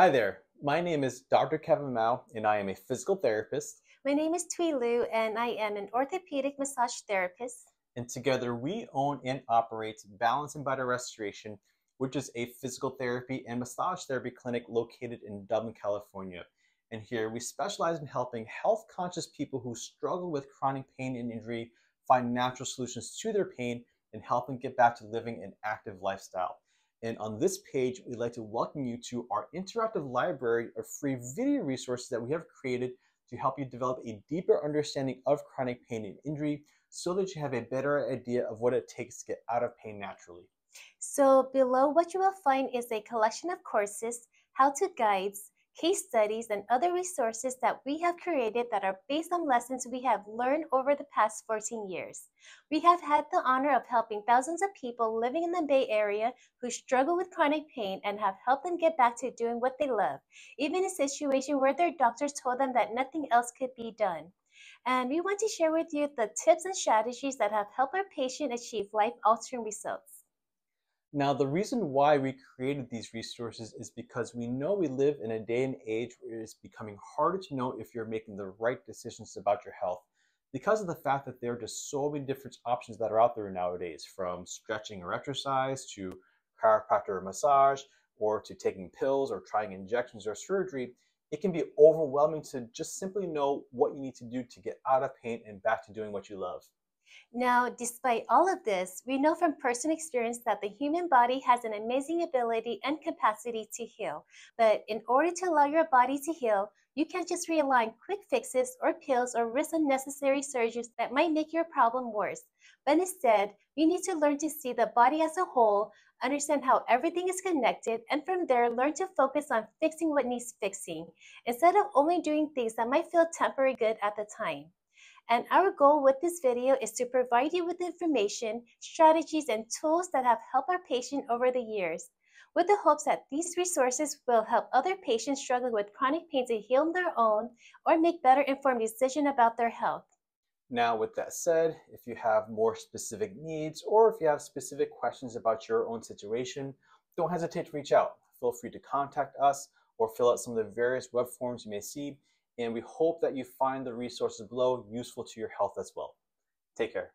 Hi there, my name is Dr. Kevin Mao, and I am a physical therapist. My name is Thuy Lu, and I am an orthopedic massage therapist. And together we own and operate Balance and Body Restoration, which is a physical therapy and massage therapy clinic located in Dublin, California. And here we specialize in helping health conscious people who struggle with chronic pain and injury find natural solutions to their pain and help them get back to living an active lifestyle. And on this page, we'd like to welcome you to our interactive library of free video resources that we have created to help you develop a deeper understanding of chronic pain and injury so that you have a better idea of what it takes to get out of pain naturally. So below what you will find is a collection of courses, how-to guides, case studies, and other resources that we have created that are based on lessons we have learned over the past 14 years. We have had the honor of helping thousands of people living in the Bay Area who struggle with chronic pain and have helped them get back to doing what they love, even in a situation where their doctors told them that nothing else could be done. And we want to share with you the tips and strategies that have helped our patient achieve life-altering results. Now, the reason why we created these resources is because we know we live in a day and age where it is becoming harder to know if you're making the right decisions about your health because of the fact that there are just so many different options that are out there nowadays, from stretching or exercise to chiropractor or massage, or to taking pills or trying injections or surgery, it can be overwhelming to just simply know what you need to do to get out of pain and back to doing what you love. Now, despite all of this, we know from personal experience that the human body has an amazing ability and capacity to heal. But in order to allow your body to heal, you can't just rely on quick fixes or pills or risk unnecessary surgeries that might make your problem worse. But instead, you need to learn to see the body as a whole, understand how everything is connected, and from there, learn to focus on fixing what needs fixing, instead of only doing things that might feel temporary good at the time. And our goal with this video is to provide you with information, strategies, and tools that have helped our patient over the years, with the hopes that these resources will help other patients struggling with chronic pain to heal their own or make better informed decisions about their health. Now, with that said, if you have more specific needs or if you have specific questions about your own situation, don't hesitate to reach out. Feel free to contact us or fill out some of the various web forms you may see and we hope that you find the resources below useful to your health as well. Take care.